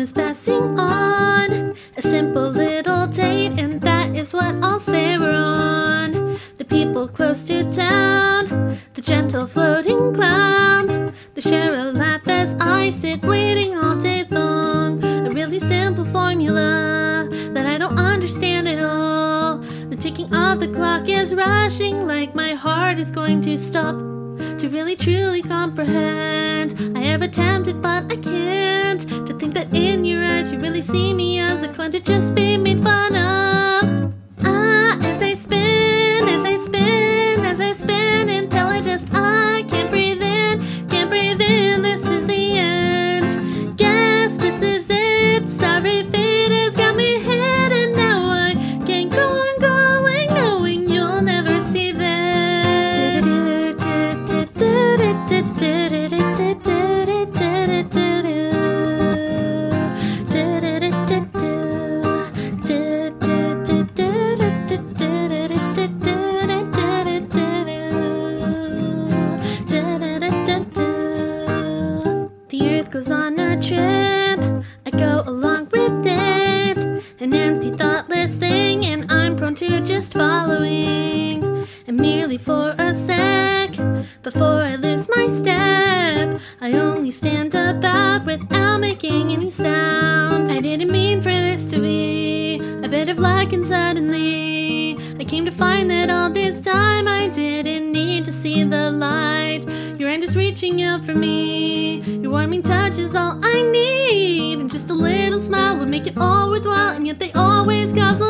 was passing on a simple little date, and that is what I'll say we're on. The people close to town, the gentle floating clouds, they share a laugh as I sit waiting all day long. A really simple formula that I don't understand at all. The ticking of the clock is rushing like my heart is going to stop. To really truly comprehend, I have attempted, but I can't. In your eyes you really see me as a clown to just be goes on a trip. I go along with it. An empty, thoughtless thing, and I'm prone to just following. And merely for a sec, before I lose my step, I only stand about without making any sound. I didn't mean for this to be a bit of luck, and suddenly I came to find that all this time I didn't need to see the light. Your hand is reaching out for me. Warming touch is all I need. Just a little smile would make it all worthwhile. And yet they always cause a